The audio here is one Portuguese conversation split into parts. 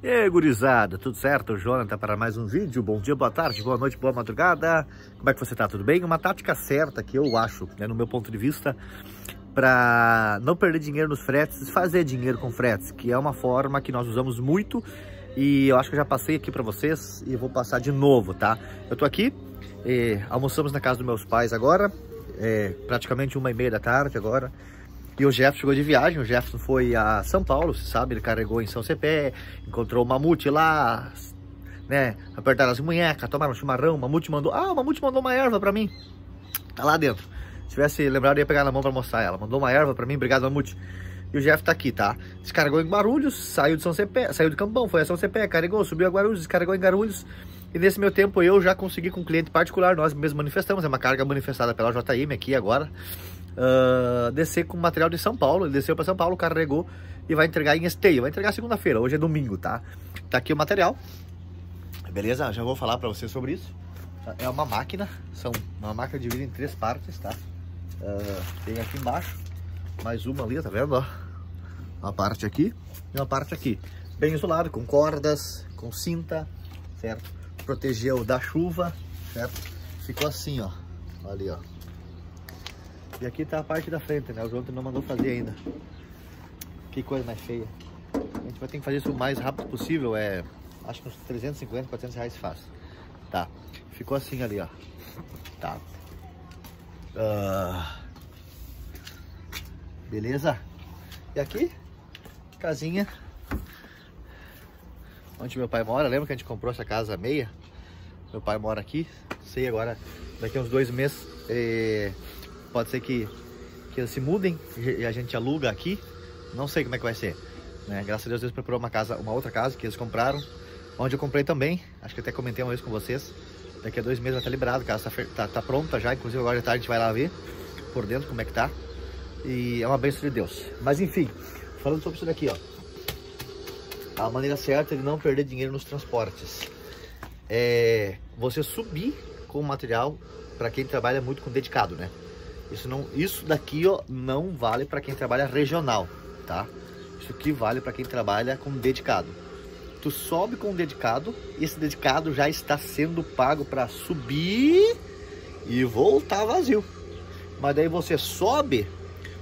E aí, gurizada, tudo certo? Jonathan para mais um vídeo. Bom dia, boa tarde, boa noite, boa madrugada. Como é que você tá? Tudo bem? Uma tática certa que eu acho, né, no meu ponto de vista, para não perder dinheiro nos fretes, fazer dinheiro com fretes, que é uma forma que nós usamos muito e eu acho que eu já passei aqui para vocês e vou passar de novo, tá? Eu tô aqui, eh, almoçamos na casa dos meus pais agora, é, praticamente uma e meia da tarde agora. E o Jefferson chegou de viagem, o Jefferson foi a São Paulo, você sabe, ele carregou em São Cepé, encontrou o Mamute lá, né, apertaram as munhecas, tomaram um chimarrão, o Mamute mandou, ah, o Mamute mandou uma erva pra mim, tá lá dentro. Se tivesse lembrado, eu ia pegar na mão pra mostrar ela, mandou uma erva pra mim, obrigado Mamute. E o Jeff tá aqui, tá? Descarregou em Guarulhos, saiu de São Cepé, saiu de Campão, foi a São Cepé, carregou, subiu a Guarulhos, descarregou em Guarulhos. E nesse meu tempo eu já consegui com um cliente particular, nós mesmos manifestamos, é uma carga manifestada pela JM aqui agora uh, descer com material de São Paulo. Ele desceu para São Paulo, carregou e vai entregar em Esteio. Vai entregar segunda-feira, hoje é domingo, tá? Tá aqui o material. Beleza? Já vou falar para você sobre isso. É uma máquina, são uma máquina dividida em três partes, tá? Uh, tem aqui embaixo, mais uma ali, tá vendo? Ó? Uma parte aqui e uma parte aqui. Bem isolado, com cordas, com cinta, certo? Protegeu da chuva, certo? Ficou assim, ó. Ali, ó. E aqui tá a parte da frente, né? O João não mandou fazer ainda. Que coisa mais feia. A gente vai ter que fazer isso o mais rápido possível. É, acho que uns 350, 400 reais fácil. Tá. Ficou assim ali, ó. Tá. Uh... Beleza? E aqui, casinha. Onde meu pai mora. Lembra que a gente comprou essa casa meia? Meu pai mora aqui. Sei agora, daqui a uns dois meses. Eh pode ser que, que eles se mudem e a gente aluga aqui. Não sei como é que vai ser. Né? Graças a Deus, Deus preparou uma casa, uma outra casa que eles compraram, onde eu comprei também. Acho que até comentei uma vez com vocês. Daqui a dois meses vai estar liberado, a casa tá, tá, tá pronta já. Inclusive agora de tarde a gente vai lá ver por dentro como é que tá. E é uma bênção de Deus. Mas enfim, falando sobre isso daqui, ó. A maneira certa de não perder dinheiro nos transportes é você subir com o material para quem trabalha muito com dedicado, né? Isso, não, isso daqui ó, não vale para quem trabalha regional, tá? Isso aqui vale para quem trabalha com dedicado. Tu sobe com dedicado, esse dedicado já está sendo pago para subir e voltar vazio. Mas daí você sobe,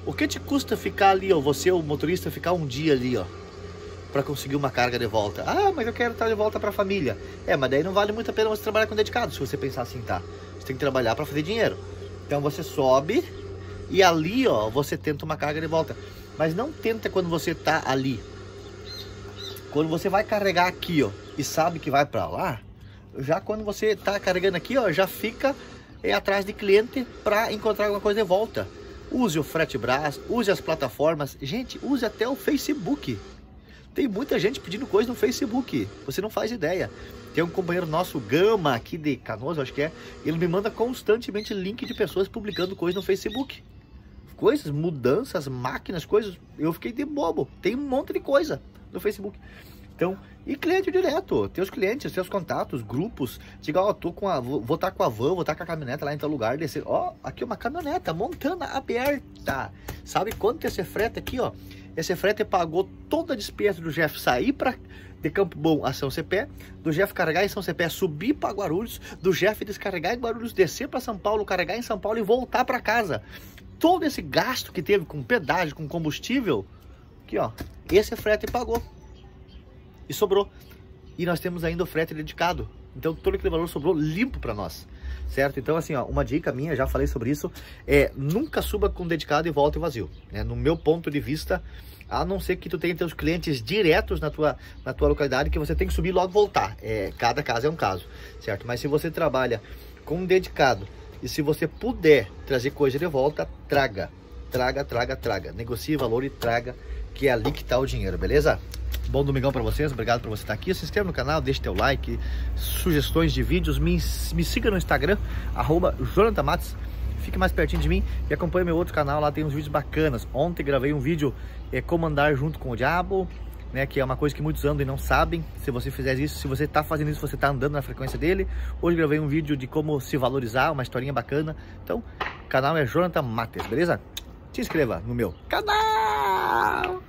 o que te custa ficar ali, ó, você o motorista ficar um dia ali, ó, para conseguir uma carga de volta? Ah, mas eu quero estar de volta para a família. É, mas daí não vale muito a pena você trabalhar com dedicado, se você pensar assim, tá? Você tem que trabalhar para fazer dinheiro. Então você sobe e ali, ó, você tenta uma carga de volta. Mas não tenta quando você tá ali. Quando você vai carregar aqui, ó, e sabe que vai para lá, já quando você tá carregando aqui, ó, já fica é, atrás de cliente para encontrar alguma coisa de volta. Use o frete braço, use as plataformas. Gente, use até o Facebook. Tem muita gente pedindo coisa no Facebook. Você não faz ideia. Tem um companheiro nosso, Gama, aqui de Canoas, acho que é. Ele me manda constantemente link de pessoas publicando coisas no Facebook. Coisas, mudanças, máquinas, coisas. Eu fiquei de bobo. Tem um monte de coisa no Facebook. Então, e cliente direto, teus clientes, teus contatos, grupos, diga, ó, tô com a, vou estar tá com a van, vou estar tá com a caminhonete lá em tal lugar, descer, ó, aqui uma caminhoneta, montana aberta, sabe quanto esse frete aqui, ó, esse frete pagou toda a despesa do Jeff sair para de Campo Bom a São Cepé, do Jeff carregar em São Cepé, subir para Guarulhos, do Jeff descarregar em Guarulhos, descer para São Paulo, carregar em São Paulo e voltar para casa. Todo esse gasto que teve com pedágio, com combustível, aqui ó, esse frete pagou. E sobrou. E nós temos ainda o frete dedicado. Então todo aquele valor sobrou limpo para nós, certo? Então assim, ó, uma dica minha, já falei sobre isso, é nunca suba com dedicado e volte vazio. Né? No meu ponto de vista, a não ser que tu tenha teus clientes diretos na tua, na tua localidade, que você tem que subir logo voltar. É, cada caso é um caso, certo? Mas se você trabalha com dedicado e se você puder trazer coisa de volta, traga. Traga, traga, traga. Negocie valor e traga, que é ali que está o dinheiro, beleza? Bom domingão para vocês, obrigado por você estar aqui. Se inscreva no canal, deixe teu like, sugestões de vídeos, me, me siga no Instagram, arroba Jonathan Matos fique mais pertinho de mim e acompanhe meu outro canal, lá tem uns vídeos bacanas. Ontem gravei um vídeo é, como andar junto com o diabo, né, que é uma coisa que muitos andam e não sabem. Se você fizer isso, se você está fazendo isso, você está andando na frequência dele. Hoje gravei um vídeo de como se valorizar, uma historinha bacana. Então, o canal é Jonathan Mates, beleza? Se inscreva no meu canal!